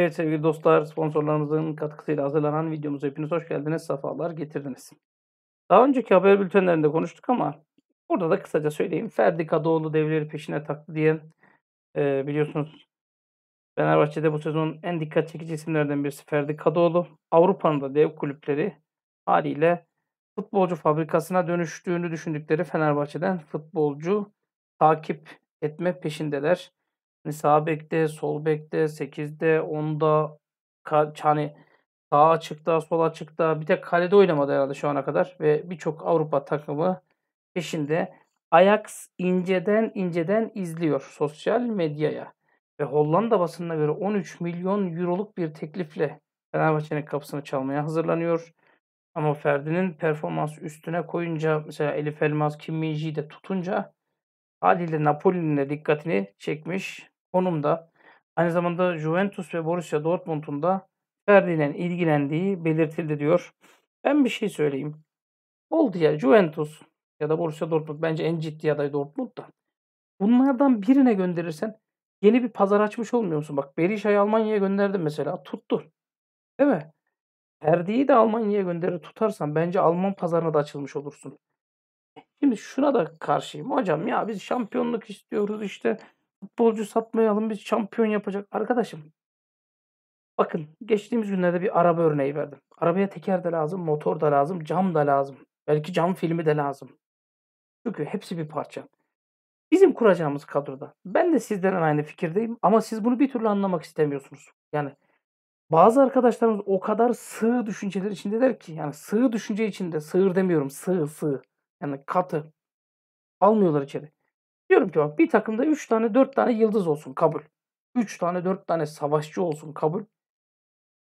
Evet sevgili dostlar, sponsorlarımızın katkısıyla hazırlanan videomuza hepiniz hoş geldiniz, sefalar getirdiniz. Daha önceki haber bültenlerinde konuştuk ama burada da kısaca söyleyeyim. Ferdi Kadıoğlu devleri peşine taktı diye e, biliyorsunuz Fenerbahçe'de bu sezon en dikkat çekici isimlerden birisi Ferdi Kadıoğlu. Avrupa'nın da dev kulüpleri haliyle futbolcu fabrikasına dönüştüğünü düşündükleri Fenerbahçe'den futbolcu takip etme peşindeler. Hani sağ bekte, sol bekte, 8'de, 10'da ka hani sağ açıkta, sol açıkta bir tek kalede oynamadı herhâlde şu ana kadar ve birçok Avrupa takımı peşinde. Ajax inceden inceden izliyor sosyal medyaya ve Hollanda basınına göre 13 milyon euroluk bir teklifle Fenerbahçe'nin kapısını çalmaya hazırlanıyor. Ama Ferdi'nin performansı üstüne koyunca mesela Elif Elmas, Kim Min de tutunca hâliyle Napoli'nin de dikkatini çekmiş konumda. Aynı zamanda Juventus ve Borussia Dortmund'un da Ferdi'yle ilgilendiği belirtildi diyor. Ben bir şey söyleyeyim. Oldu ya Juventus ya da Borussia Dortmund bence en ciddi aday Dortmund da. Bunlardan birine gönderirsen yeni bir pazar açmış olmuyor musun? Bak Berisha'yı Almanya'ya gönderdim mesela tuttu. Değil mi? Ferdi'yi de Almanya'ya gönderir tutarsan bence Alman pazarına da açılmış olursun. Şimdi şuna da karşıyım. Hocam ya biz şampiyonluk istiyoruz işte futbolcu satmayalım biz şampiyon yapacak. Arkadaşım bakın geçtiğimiz günlerde bir araba örneği verdim. Arabaya teker de lazım, motor da lazım, cam da lazım. Belki cam filmi de lazım. Çünkü hepsi bir parça. Bizim kuracağımız kadroda ben de sizden aynı fikirdeyim ama siz bunu bir türlü anlamak istemiyorsunuz. Yani bazı arkadaşlarımız o kadar sığ düşünceler içindeler ki yani sığ düşünce içinde sığır demiyorum sığ sığ yani katı almıyorlar içeri. Diyorum ki bak bir takımda 3 tane 4 tane yıldız olsun kabul. 3 tane 4 tane savaşçı olsun kabul.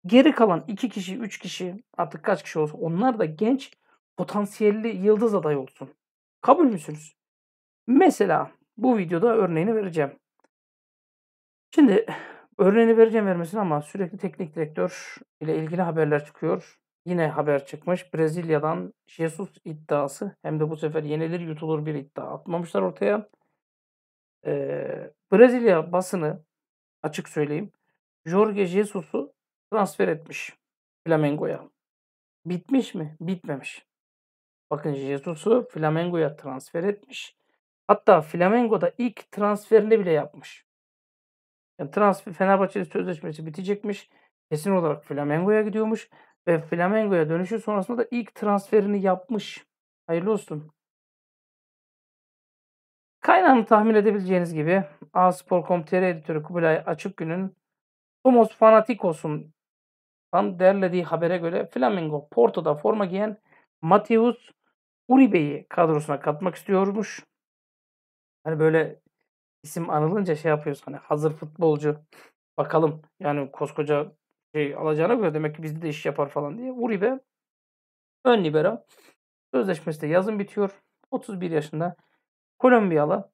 Geri kalan 2 kişi 3 kişi artık kaç kişi olsun onlar da genç potansiyelli yıldız aday olsun. Kabul müsünüz? Mesela bu videoda örneğini vereceğim. Şimdi örneğini vereceğim vermesin ama sürekli teknik direktör ile ilgili haberler çıkıyor. Yine haber çıkmış. Brezilya'dan Jesus iddiası hem de bu sefer yenilir yutulur bir iddia atmamışlar ortaya. Eee, Brezilya basını açık söyleyeyim, Jorge Jesus'u transfer etmiş Flamengo'ya. Bitmiş mi? Bitmemiş. Bakın Jesus'u Flamengo'ya transfer etmiş. Hatta Flamengo'da ilk transferini bile yapmış. Yani transfer Fenerbahçe'de sözleşmesi bitecekmiş. Kesin olarak Flamengo'ya gidiyormuş ve Flamengo'ya dönüşü sonrasında da ilk transferini yapmış. Hayırlı olsun. Kaynağını tahmin edebileceğiniz gibi A-Spor.com.tr editörü Kubilay Açıkgün'ün Tomos Fanatikos'un derlediği habere göre Flamengo Porto'da forma giyen Mateus Uribe'yi kadrosuna katmak istiyormuş. Hani böyle isim anılınca şey yapıyoruz hani hazır futbolcu bakalım yani koskoca şey alacağına göre demek ki bizde de iş yapar falan diye. Uribe ön libero sözleşmesi de yazın bitiyor. 31 yaşında Kolombiyalı.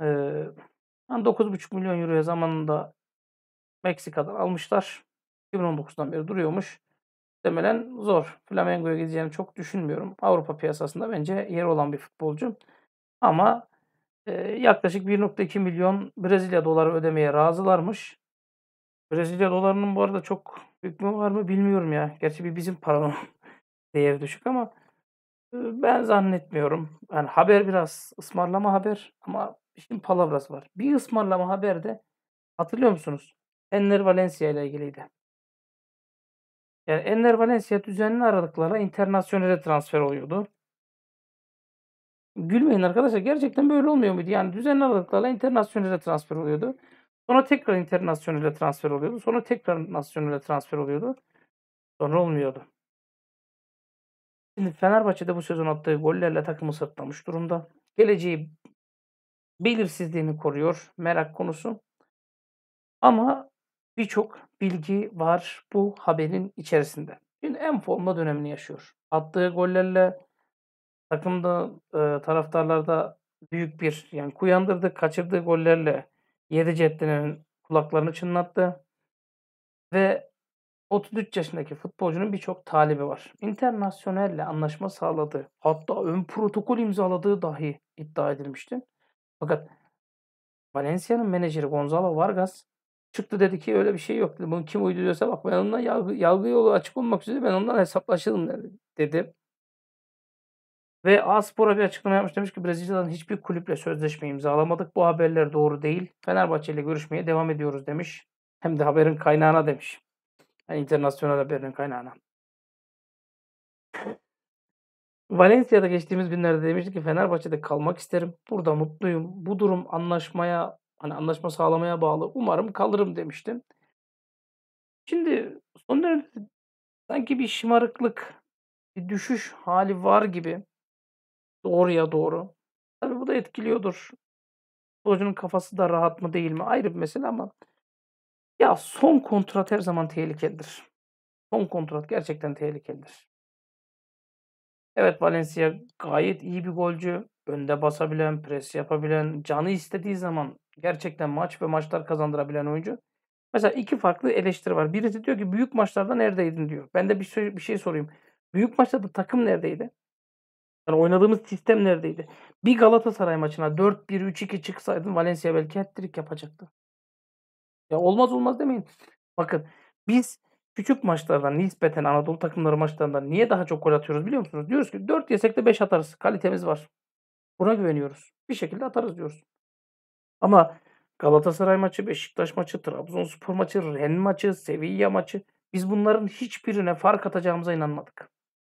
Yani 9,5 milyon euroya zamanında Meksika'dan almışlar. 2019'dan beri duruyormuş. Muhtemelen zor. Flamengo'ya gideceğini çok düşünmüyorum. Avrupa piyasasında bence yer olan bir futbolcu. Ama e, yaklaşık 1.2 milyon Brezilya doları ödemeye razılarmış. Brezilya dolarının bu arada çok hükmü var mı bilmiyorum ya. Gerçi bir bizim paranın değeri düşük ama ben zannetmiyorum. Yani haber biraz ısmarlama haber ama işin palavrası var. Bir ısmarlama haberde hatırlıyor musunuz? Enner Valencia ile ilgiliydi. Yani Enner Valencia düzenli aralıklarla internasyonele transfer oluyordu. Gülmeyin arkadaşlar gerçekten böyle olmuyor muydu? Yani düzenli aralıklarla internasyonele transfer oluyordu. Sonra tekrar internasyonele transfer oluyordu. Sonra tekrar nasyonele transfer oluyordu. Sonra olmuyordu. Şimdi Fenerbahçe'de bu sezon attığı gollerle takımı sırtlamış durumda. Geleceği belirsizliğini koruyor. Merak konusu. Ama birçok bilgi var bu haberin içerisinde. Şimdi en formda dönemini yaşıyor. Attığı gollerle takımda e, taraftarlarda büyük bir yani kuyandırdı. Kaçırdığı gollerle 7 Cettin'in kulaklarını çınlattı. Ve 33 yaşındaki futbolcunun birçok talibi var. İnternasyonelle anlaşma sağladığı, hatta ön protokol imzaladığı dahi iddia edilmişti. Fakat Valencia'nın menajeri Gonzalo Vargas Çıktı dedi ki öyle bir şey yok dedi. Bunu kim uyduruyorsa bak ben ondan yargı, yargı yolu açık olmak üzere ben ondan hesaplaşırım dedi. dedi. Ve A-Spor'a bir açıklama yapmış. Demiş ki Brezilya'dan hiçbir kulüple sözleşme imzalamadık. Bu haberler doğru değil. Fenerbahçe ile görüşmeye devam ediyoruz demiş. Hem de haberin kaynağına demiş. Yani internasyonel haberin kaynağına. Valencia'da geçtiğimiz günlerde demişti ki Fenerbahçe'de kalmak isterim. Burada mutluyum. Bu durum anlaşmaya hani anlaşma sağlamaya bağlı. Umarım kalırım demiştim. Şimdi son dönemde sanki bir şımarıklık, bir düşüş hali var gibi. Doğruya doğru. Tabii bu da etkiliyordur. Futbolcunun kafası da rahat mı değil mi ayrı bir mesele ama ya son kontrat her zaman tehlikelidir. Son kontrat gerçekten tehlikelidir. Evet Valencia gayet iyi bir golcü. Önde basabilen, pres yapabilen, canı istediği zaman gerçekten maç ve maçlar kazandırabilen oyuncu. Mesela iki farklı eleştiri var. Birisi diyor ki büyük maçlarda neredeydin diyor. Ben de bir şey, bir şey sorayım. Büyük maçlarda takım neredeydi? Yani oynadığımız sistem neredeydi? Bir Galatasaray maçına 4-1-3-2 çıksaydın Valencia belki hat-trick yapacaktı. Ya olmaz olmaz demeyin. Bakın biz küçük maçlardan nispeten Anadolu takımları maçlarından niye daha çok gol atıyoruz biliyor musunuz? Diyoruz ki 4 yesek de 5 atarız. Kalitemiz var. Buna güveniyoruz. Bir şekilde atarız diyoruz. Ama Galatasaray maçı, Beşiktaş maçı, Trabzonspor maçı, Ren maçı, Sevilla maçı biz bunların hiçbirine fark atacağımıza inanmadık.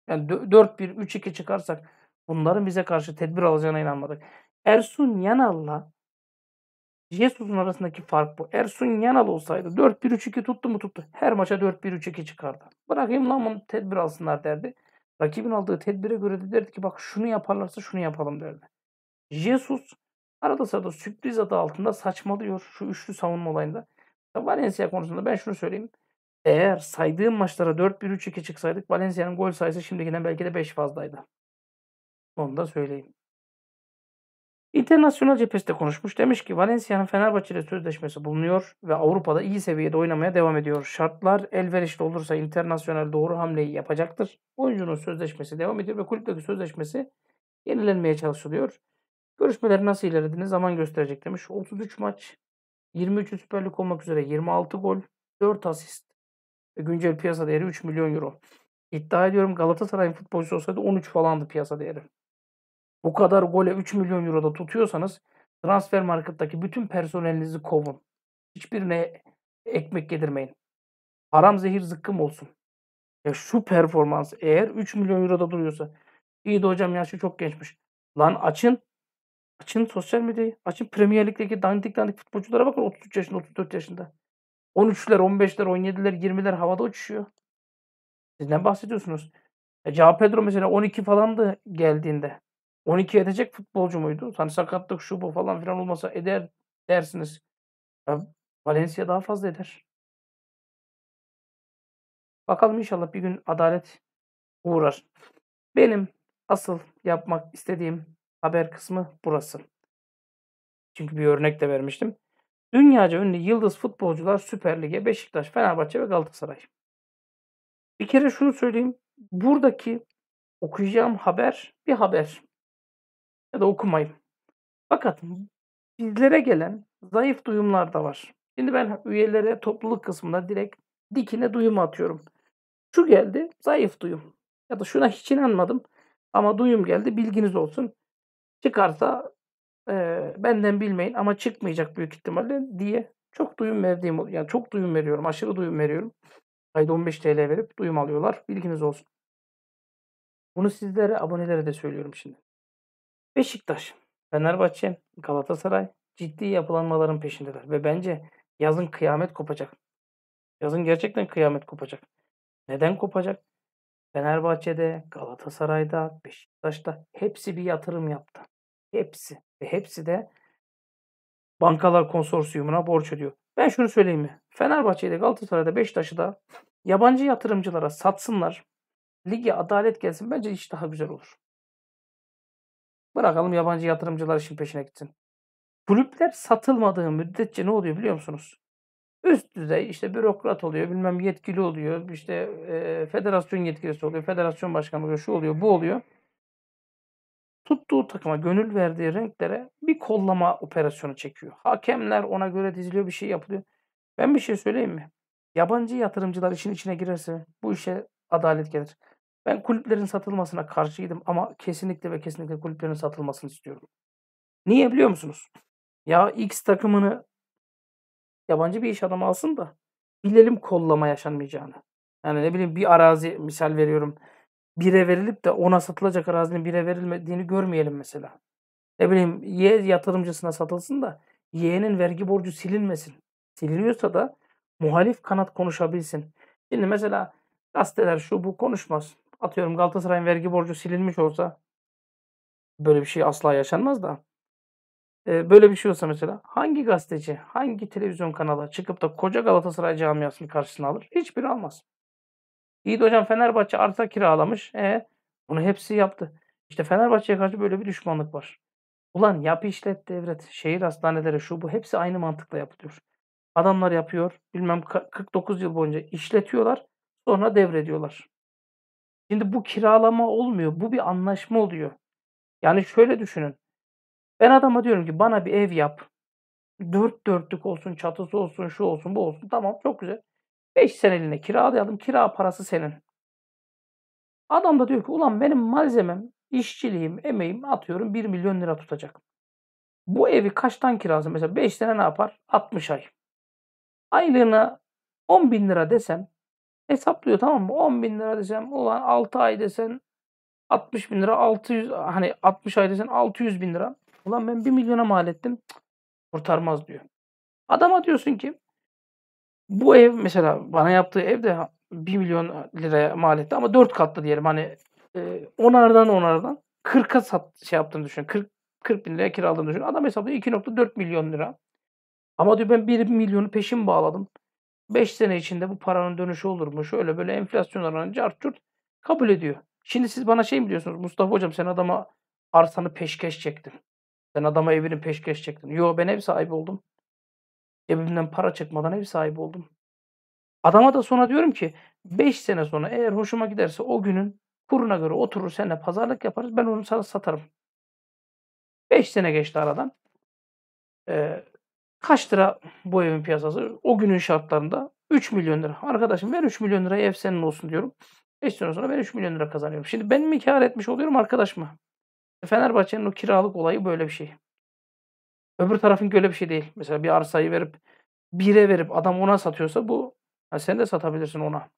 Yani 4-1, 3-2 çıkarsak bunların bize karşı tedbir alacağına inanmadık. Ersun Yanal'la Jesus'un arasındaki fark bu. Ersun Yanal olsaydı 4-1-3-2 tuttu mu tuttu. Her maça 4-1-3-2 çıkardı. Bırakayım lan bunu tedbir alsınlar derdi. Rakibin aldığı tedbire göre de derdi ki bak şunu yaparlarsa şunu yapalım derdi. Jesus arada sırada sürpriz adı altında saçmalıyor şu üçlü savunma olayında. Valencia konusunda ben şunu söyleyeyim. Eğer saydığım maçlara 4-1-3-2 çıksaydık Valencia'nın gol sayısı şimdikinden belki de 5 fazlaydı. Onu da söyleyeyim. İnternasyonel cephesinde konuşmuş. Demiş ki Valencia'nın Fenerbahçe ile sözleşmesi bulunuyor ve Avrupa'da iyi seviyede oynamaya devam ediyor. Şartlar elverişli olursa internasyonel doğru hamleyi yapacaktır. Oyuncunun sözleşmesi devam ediyor ve kulüpteki sözleşmesi yenilenmeye çalışılıyor. Görüşmeler nasıl ilerlediğini zaman gösterecek demiş. 33 maç, 23 Süper Lig olmak üzere 26 gol, 4 asist ve güncel piyasa değeri 3 milyon euro. İddia ediyorum Galatasaray'ın futbolcusu olsaydı 13 falandı piyasa değeri. Bu kadar gole 3 milyon euroda tutuyorsanız transfer markettaki bütün personelinizi kovun. Hiçbirine ekmek yedirmeyin. Haram zehir zıkkım olsun. Ya şu performans eğer 3 milyon euroda duruyorsa iyi de hocam yaşı çok gençmiş. Lan açın. Açın sosyal medyayı. Açın Premier Lig'deki dandik dandik futbolculara bakın 33 yaşında 34 yaşında. 13'ler 15'ler 17'ler 20'ler havada uçuşuyor. Siz ne bahsediyorsunuz? E, Cao Pedro mesela 12 falandı geldiğinde. 12 edecek futbolcu muydu? Hani sakatlık şu bu falan filan olmasa eder dersiniz. Ya Valencia daha fazla eder. Bakalım inşallah bir gün adalet uğrar. Benim asıl yapmak istediğim haber kısmı burası. Çünkü bir örnek de vermiştim. Dünyaca ünlü yıldız futbolcular Süper Lig'e Beşiktaş, Fenerbahçe ve Galatasaray. Bir kere şunu söyleyeyim. Buradaki okuyacağım haber bir haber ya da okumayın. Fakat bizlere gelen zayıf duyumlar da var. Şimdi ben üyelere topluluk kısmında direkt dikine duyum atıyorum. Şu geldi zayıf duyum. Ya da şuna hiç inanmadım ama duyum geldi bilginiz olsun. Çıkarsa e, benden bilmeyin ama çıkmayacak büyük ihtimalle diye çok duyum verdiğim yani çok duyum veriyorum. Aşırı duyum veriyorum. Ayda 15 TL verip duyum alıyorlar. Bilginiz olsun. Bunu sizlere abonelere de söylüyorum şimdi. Beşiktaş, Fenerbahçe, Galatasaray ciddi yapılanmaların peşindeler ve bence yazın kıyamet kopacak. Yazın gerçekten kıyamet kopacak. Neden kopacak? Fenerbahçe'de, Galatasaray'da, Beşiktaş'ta hepsi bir yatırım yaptı. Hepsi. Ve hepsi de bankalar konsorsiyumuna borç ödüyor. Ben şunu söyleyeyim mi? Fenerbahçe'de, Galatasaray'da, Beşiktaş'ı da yabancı yatırımcılara satsınlar. Lige adalet gelsin. Bence iş daha güzel olur. Bırakalım yabancı yatırımcılar işin peşine gitsin. Kulüpler satılmadığı müddetçe ne oluyor biliyor musunuz? Üst düzey işte bürokrat oluyor, bilmem yetkili oluyor, işte e, federasyon yetkilisi oluyor, federasyon başkanı oluyor, şu oluyor, bu oluyor. Tuttuğu takıma, gönül verdiği renklere bir kollama operasyonu çekiyor. Hakemler ona göre diziliyor, bir şey yapılıyor. Ben bir şey söyleyeyim mi? Yabancı yatırımcılar işin içine girerse bu işe adalet gelir. Ben kulüplerin satılmasına karşıydım ama kesinlikle ve kesinlikle kulüplerin satılmasını istiyorum. Niye biliyor musunuz? Ya X takımını yabancı bir iş adamı alsın da bilelim kollama yaşanmayacağını. Yani ne bileyim bir arazi misal veriyorum. Bire verilip de ona satılacak arazinin bire verilmediğini görmeyelim mesela. Ne bileyim Y yatırımcısına satılsın da Y'nin vergi borcu silinmesin. Siliniyorsa da muhalif kanat konuşabilsin. Şimdi mesela gazeteler şu bu konuşmaz. Atıyorum Galatasaray'ın vergi borcu silinmiş olsa böyle bir şey asla yaşanmaz da. Eee, böyle bir şey olsa mesela hangi gazeteci, hangi televizyon kanalı çıkıp da koca Galatasaray camiasını karşısına alır? Hiçbiri almaz. İyi hocam Fenerbahçe arsa kiralamış. E, bunu hepsi yaptı. İşte Fenerbahçe'ye karşı böyle bir düşmanlık var. Ulan yap işlet devret, şehir hastaneleri şu bu hepsi aynı mantıkla yapılıyor. Adamlar yapıyor, bilmem ka 49 yıl boyunca işletiyorlar, sonra devrediyorlar. Şimdi bu kiralama olmuyor, bu bir anlaşma oluyor. Yani şöyle düşünün. Ben adama diyorum ki bana bir ev yap. Dört dörtlük olsun, çatısı olsun, şu olsun, bu olsun. Tamam çok güzel. 5 seneliğine kiralayalım. Kira parası senin. Adam da diyor ki ulan benim malzemem, işçiliğim, emeğim atıyorum 1 milyon lira tutacak. Bu evi kaçtan kirasın? Mesela 5 sene ne yapar? 60 ay. Aylığına 10 bin lira desem hesaplıyor tamam mı? 10 bin lira desem ulan 6 ay desen 60 bin lira 600 hani 60 ay desen 600 bin lira. Ulan ben 1 milyona mal ettim. Cık, kurtarmaz diyor. Adama diyorsun ki bu ev mesela bana yaptığı ev de 1 milyon liraya mal etti ama 4 katlı diyelim hani e, onardan onardan 40'a sat, şey yaptığını düşün. 40, 40 bin liraya kiraladığını düşün. Adam hesaplıyor 2.4 milyon lira. Ama diyor ben 1 milyonu peşin bağladım. 5 sene içinde bu paranın dönüşü olur mu? Şöyle böyle enflasyon oranı cart curt kabul ediyor. Şimdi siz bana şey mi diyorsunuz? Mustafa hocam sen adama arsanı peşkeş çektin. Sen adama evini peşkeş çektin. Yo ben ev sahibi oldum. Cebimden para çıkmadan ev sahibi oldum. Adama da sonra diyorum ki 5 sene sonra eğer hoşuma giderse o günün kuruna göre oturur seninle pazarlık yaparız. Ben onu sana satarım. 5 sene geçti aradan. Ee, kaç lira bu evin piyasası? O günün şartlarında 3 milyon lira. Arkadaşım ver 3 milyon lirayı ev senin olsun diyorum. 5 sene sonra ben 3 milyon lira kazanıyorum. Şimdi ben mi kâr etmiş oluyorum arkadaş mı? Fenerbahçe'nin o kiralık olayı böyle bir şey. Öbür tarafın öyle bir şey değil. Mesela bir arsayı verip 1'e verip adam ona satıyorsa bu ha sen de satabilirsin ona.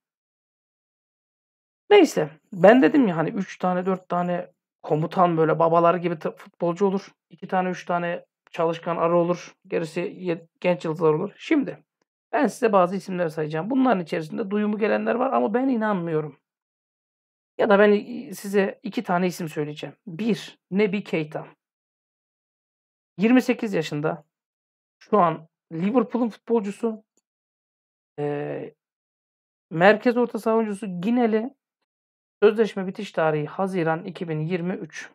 Neyse. Ben dedim ya hani 3 tane 4 tane komutan böyle babalar gibi futbolcu olur. 2 tane 3 tane çalışkan arı olur. Gerisi genç yıldızlar olur. Şimdi ben size bazı isimler sayacağım. Bunların içerisinde duyumu gelenler var ama ben inanmıyorum. Ya da ben size 2 tane isim söyleyeceğim. 1. Nebi Keita. 28 yaşında. Şu an Liverpool'un futbolcusu. Eee, merkez orta saha oyuncusu Gineli. Sözleşme bitiş tarihi haziran 2023.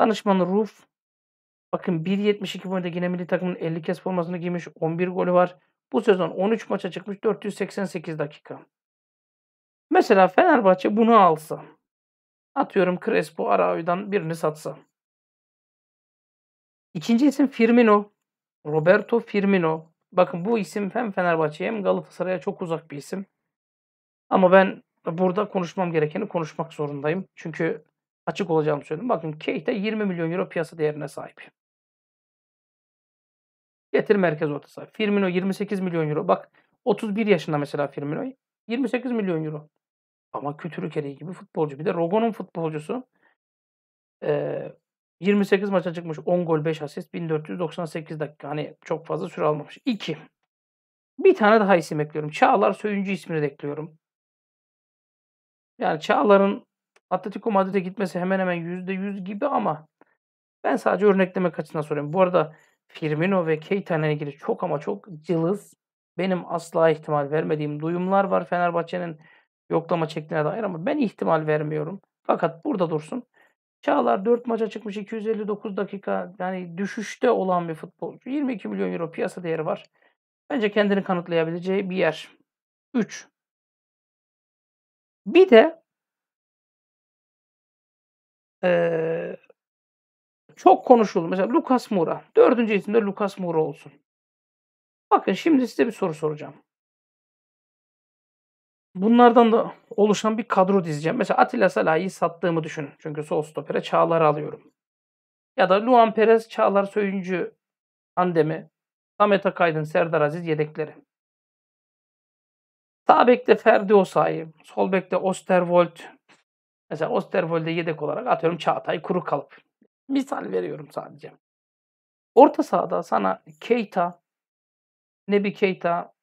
Danışmanı Ruf. Bakın 1.72 boyunda Gine milli takımın 50 kez formasını giymiş. 11 golü var. Bu sezon 13 maça çıkmış. 488 dakika. Mesela Fenerbahçe bunu alsa. Atıyorum Crespo, Arao'dan birini satsa. İkinci isim Firmino. Roberto Firmino. Bakın bu isim hem Fenerbahçe'ye hem Galatasaray'a çok uzak bir isim. Ama ben burada konuşmam gerekeni konuşmak zorundayım. Çünkü açık olacağımı söyledim. Bakın Keita 20 milyon euro piyasa değerine sahip. Getir merkez orta. Firmino 28 milyon euro. Bak 31 yaşında mesela Firmino. 28 milyon euro. Ama kütürük eriği gibi futbolcu. Bir de Rogo'nun futbolcusu. Ee, 28 maça çıkmış. 10 gol 5 asist. 1498 dakika. Hani çok fazla süre almamış. 2. Bir tane daha isim ekliyorum. Çağlar Söyüncü ismini de ekliyorum. Yani Çağlar'ın Atletico Madrid'e gitmesi hemen hemen %100 gibi ama ben sadece örneklemek açısından soruyorum. Bu arada Firmino ve Keita'yla ilgili çok ama çok cılız, benim asla ihtimal vermediğim duyumlar var Fenerbahçe'nin yoklama çektiğine dair ama ben ihtimal vermiyorum. Fakat burada dursun. Çağlar 4 maça çıkmış 259 dakika yani düşüşte olan bir futbolcu. 22 milyon euro piyasa değeri var. Bence kendini kanıtlayabileceği bir yer. 3. Bir de eee, çok konuşuldu. Mesela Lucas Moura. Dördüncü isim de Lucas Moura olsun. Bakın şimdi size bir soru soracağım. Bunlardan da oluşan bir kadro dizeceğim. Mesela Atilla Salah'ı sattığımı düşünün. Çünkü sol stopere Çağlar'ı alıyorum. Ya da Luan Perez, Çağlar Söyüncü tandemi, Samet Akaydın, Serdar Aziz yedekleri. Sağ bekte Ferdi Osayi, sol bekte Osterwold. Mesela Osterwold'e yedek olarak atıyorum Çağatay Kuru kalıp. Misal veriyorum sadece. Orta sahada sana Keita, Nebi Keita,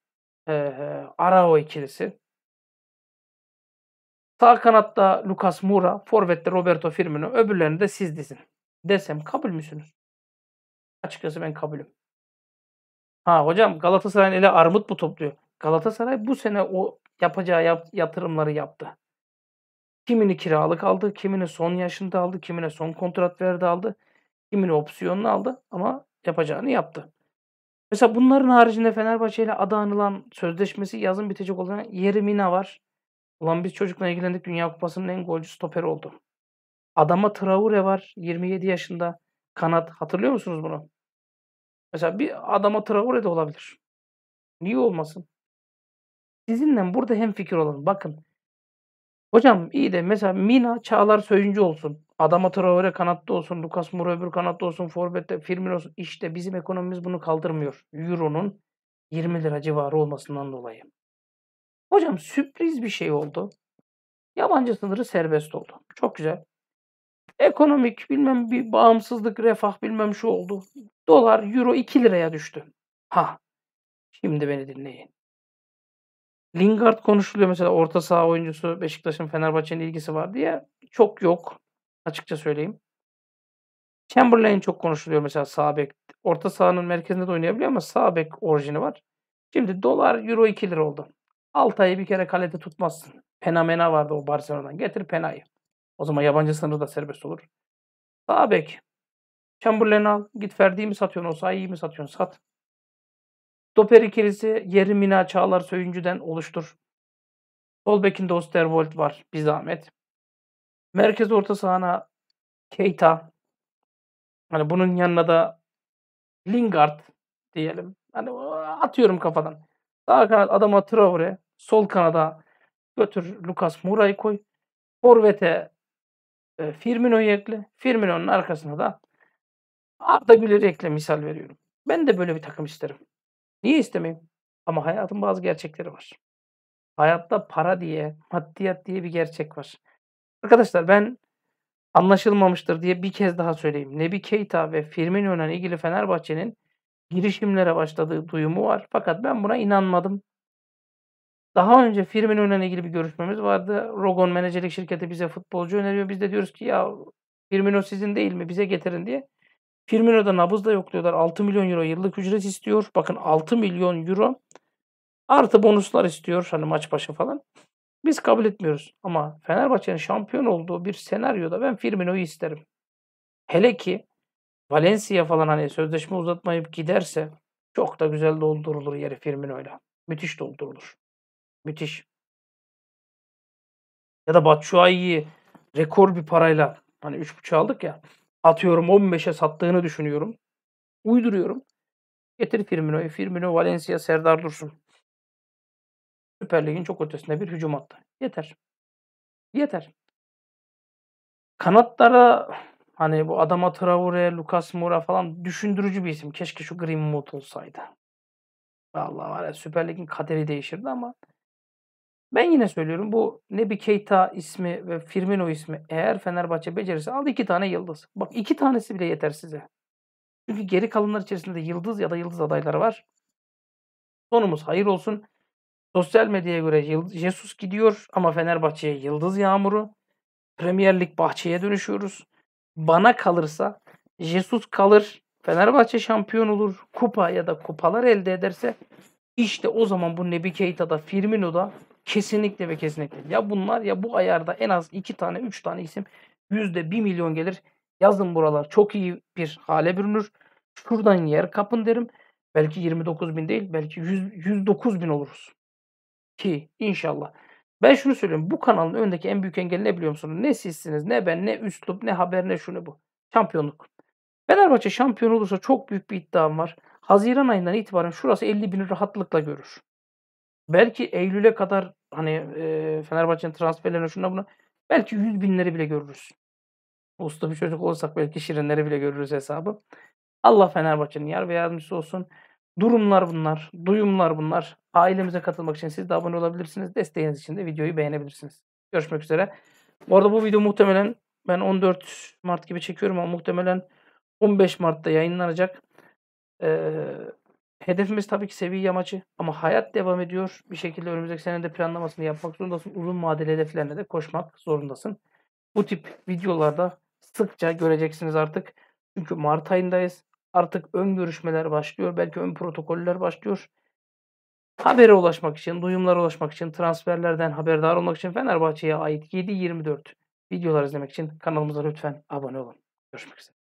eee Arao ikilisi. Sağ kanatta Lucas Moura, forvette Roberto Firmino, öbürlerini de siz dizin desem kabul müsünüz? Açıkçası ben kabulüm. Ha hocam Galatasaray'ın eli armut mu topluyor? Galatasaray bu sene o yapacağı yap, yatırımları yaptı. Kimini kiralık aldı, kimini son yaşında aldı, kimine son kontrat verdi aldı, kimini opsiyonlu aldı ama yapacağını yaptı. Mesela bunların haricinde Fenerbahçe ile adı anılan sözleşmesi yazın bitecek olan Yeri Mina var. Ulan biz çocukla ilgilendik Dünya Kupası'nın en golcü stoperi oldu. Adama Traore var 27 yaşında kanat. Hatırlıyor musunuz bunu? Mesela bir Adama Traore de olabilir. Niye olmasın? Sizinle burada hemfikir olalım. Bakın. Hocam iyi de mesela Mina Çağlar Söyüncü olsun. Adama Traore kanatta olsun. Lucas Moura öbür kanatta olsun. Forvet'te Firmino olsun. İşte bizim ekonomimiz bunu kaldırmıyor. Euro'nun 20 lira civarı olmasından dolayı. Hocam sürpriz bir şey oldu. Yabancı sınırı serbest oldu. Çok güzel. Ekonomik bilmem bir bağımsızlık, refah bilmem şu oldu. Dolar, euro 2 liraya düştü. Ha. Şimdi beni dinleyin. Lingard konuşuluyor mesela orta saha oyuncusu Beşiktaş'ın Fenerbahçe'nin ilgisi var diye. Çok yok. Açıkça söyleyeyim. Chamberlain çok konuşuluyor mesela sağ bek. Orta sahanın merkezinde de oynayabiliyor ama sağ bek orijini var. Şimdi dolar euro 2 lira oldu. Altay'ı bir kere kalede tutmazsın. Penamena vardı o Barcelona'dan. Getir Pena'yı. O zaman yabancı sınırı da serbest olur. Sağ bek. Chamberlain al. Git Ferdi'yi mi satıyorsun? O Osayi'yi mi satıyorsun? Sat. Stoper ikilisi Yeri Mina Çağlar Söyüncü'den oluştur. Sol bekinde Osterwold var. Bir zahmet. Merkez orta sahana Keita. Hani bunun yanına da Lingard diyelim. Hani atıyorum kafadan. Sağ kanat adama Traore. Sol kanada götür Lucas Moura'yı koy. Forvet'e e, Firmino'yu ekle. Firmino'nun arkasına da Arda Güler'i ekle misal veriyorum. Ben de böyle bir takım isterim. Niye istemeyeyim? Ama hayatın bazı gerçekleri var. Hayatta para diye, maddiyat diye bir gerçek var. Arkadaşlar ben anlaşılmamıştır diye bir kez daha söyleyeyim. Nebi Keita ve Firmino ile ilgili Fenerbahçe'nin girişimlere başladığı duyumu var. Fakat ben buna inanmadım. Daha önce Firmino ile ilgili bir görüşmemiz vardı. Rogon menajerlik şirketi bize futbolcu öneriyor. Biz de diyoruz ki ya Firmino sizin değil mi? Bize getirin diye. Firmino'da nabızda yokluyorlar. 6 milyon euro yıllık ücret istiyor. Bakın 6 milyon euro artı bonuslar istiyor. Hani maç başı falan. Biz kabul etmiyoruz. Ama Fenerbahçe'nin şampiyon olduğu bir senaryoda ben Firmino'yu isterim. Hele ki Valencia falan hani sözleşme uzatmayıp giderse çok da güzel doldurulur yeri Firmino'yla. Müthiş doldurulur. Müthiş. Ya da Batshuayi'yi rekor bir parayla hani 3.5 aldık ya atıyorum 15'e sattığını düşünüyorum. Uyduruyorum. Getir Firmino'yu. Firmino, Valencia, Serdar Dursun. Süper Lig'in çok ötesinde bir hücum attı. Yeter. Yeter. Kanatlara hani bu Adama Traore, Lucas Moura falan düşündürücü bir isim. Keşke şu Greenwood olsaydı. Vallahi var ya Süper Lig'in kaderi değişirdi ama ben yine söylüyorum bu Nebi Keita ismi ve Firmino ismi eğer Fenerbahçe becerirse al iki tane yıldız. Bak iki tanesi bile yeter size. Çünkü geri kalanlar içerisinde yıldız ya da yıldız adayları var. Sonumuz hayır olsun. Sosyal medyaya göre Jesus gidiyor ama Fenerbahçe'ye yıldız yağmuru. Premier Lig bahçeye dönüşüyoruz. Bana kalırsa Jesus kalır. Fenerbahçe şampiyon olur. Kupa ya da kupalar elde ederse işte o zaman bu Nebi Keita'da, Firmino'da kesinlikle ve kesinlikle ya bunlar ya bu ayarda en az iki tane, üç tane isim yüzde bir milyon gelir. Yazın buralar çok iyi bir hale bürünür. Şuradan yer kapın derim. Belki 29 bin değil, belki 100, 109 bin oluruz. Ki inşallah. Ben şunu söylüyorum. Bu kanalın önündeki en büyük engel ne biliyor musunuz? Ne sizsiniz, ne ben, ne üslup, ne haber, ne şunu bu. Şampiyonluk. Fenerbahçe şampiyon olursa çok büyük bir iddiam var. haziran ayından itibaren şurası 50.000'i rahatlıkla görür. Belki eylüle kadar hani, eee, Fenerbahçe'nin transferlerine şuna buna belki 100.000'leri bile görürüz. Usta bir çocuk olursak belki şirinleri bile görürüz hesabı. Allah Fenerbahçe'nin yar ve yardımcısı olsun. Durumlar bunlar, duyumlar bunlar. Ailemize katılmak için siz de abone olabilirsiniz. Desteğiniz için de videoyu beğenebilirsiniz. Görüşmek üzere. Bu arada bu video muhtemelen ben 14 Mart gibi çekiyorum ama muhtemelen 15 Mart'ta yayınlanacak. Eee, hedefimiz tabii ki seviye amacı ama hayat devam ediyor. Bir şekilde önümüzdeki sene de planlamasını yapmak zorundasın. Uzun vadeli hedeflerine de koşmak zorundasın. Bu tip videolarda sıkça göreceksiniz artık. Çünkü mart ayındayız. Artık ön görüşmeler başlıyor. Belki ön protokoller başlıyor. Habere ulaşmak için, duyumlara ulaşmak için, transferlerden haberdar olmak için Fenerbahçe'ye ait 7/24 videolar izlemek için kanalımıza lütfen abone olun. Görüşmek üzere.